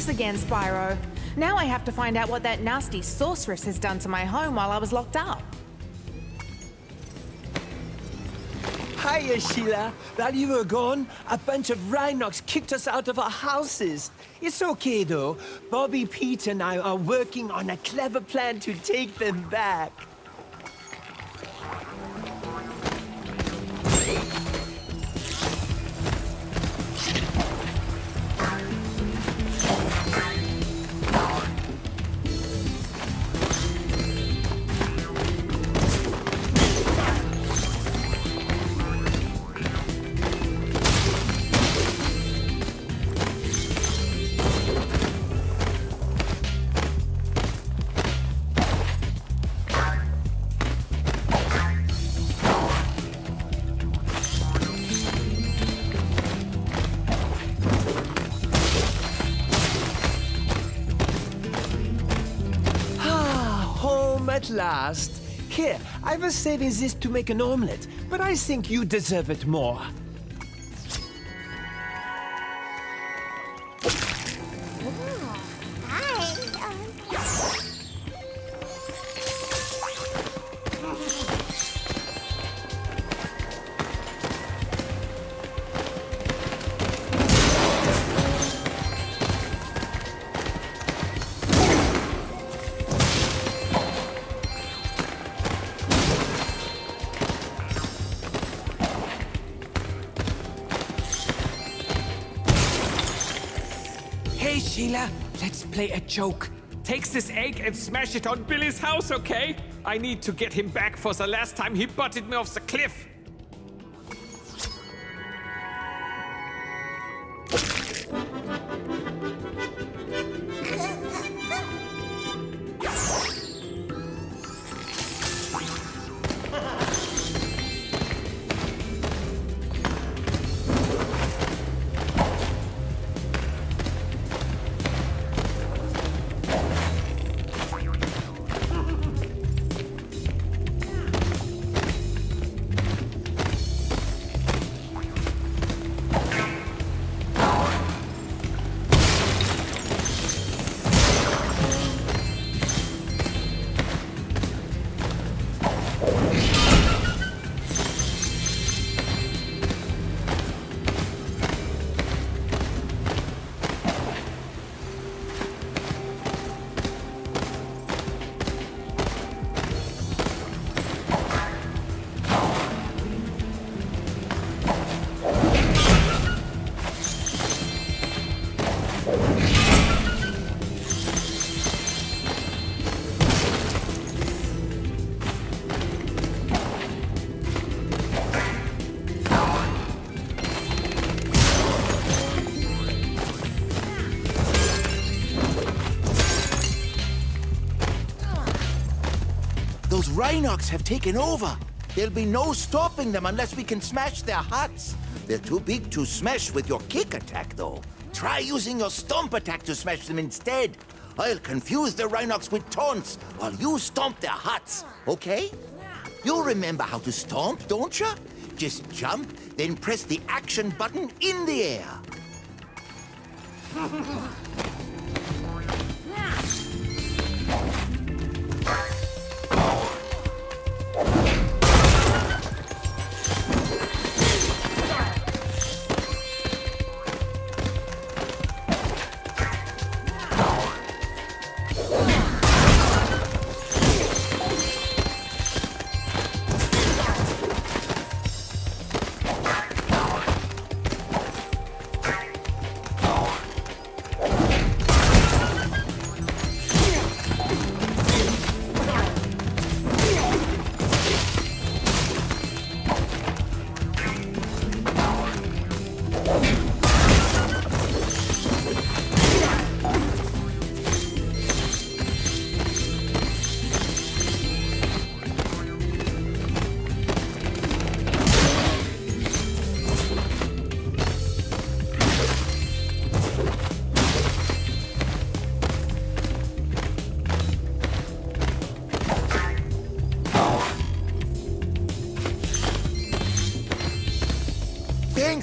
Thanks again, Spyro. Now I have to find out what that nasty sorceress has done to my home while I was locked up. Hiya, Sheila. While you were gone, a bunch of Rhynocs kicked us out of our houses. It's okay, though. Bobby, Pete, and I are working on a clever plan to take them back. Home at last. Here, I was saving this to make an omelette, but I think you deserve it more. Sheila, let's play a joke. Takes this egg and smash it on Billy's house, okay? I need to get him back for the last time he butted me off the cliff. Rhynocs have taken over. There'll be no stopping them unless we can smash their huts. They're too big to smash with your kick attack, though. Try using your stomp attack to smash them instead. I'll confuse the Rhynocs with taunts while you stomp their huts, okay? You'll remember how to stomp, don't you? Just jump, then press the action button in the air.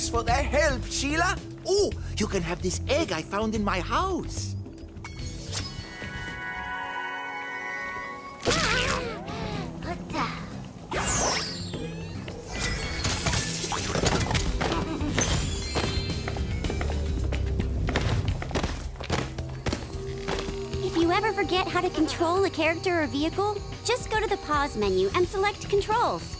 For the help, Sheila. Oh, you can have this egg I found in my house. ever forget how to control a character or vehicle? Just go to the pause menu and select controls.